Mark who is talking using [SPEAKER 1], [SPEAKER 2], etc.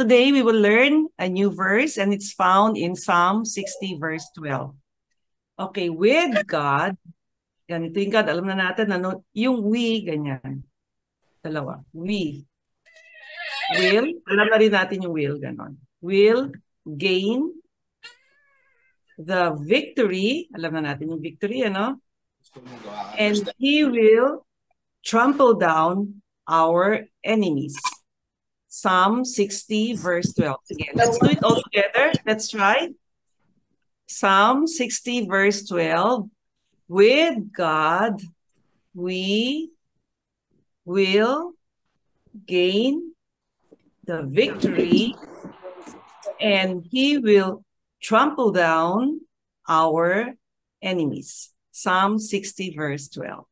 [SPEAKER 1] today we will learn a new verse and it's found in Psalm 60 verse 12. Okay, with God, ganito yung God, alam na natin, ano, yung we, ganyan. Dalawa, we. Will, alam na rin natin yung will, ganon. Will gain the victory, alam na natin yung victory, ano? And he will trample down our enemies. Psalm 60, verse 12. Again, let's do it all together. Let's try. Psalm 60, verse 12. With God, we will gain the victory and he will trample down our enemies. Psalm 60, verse 12.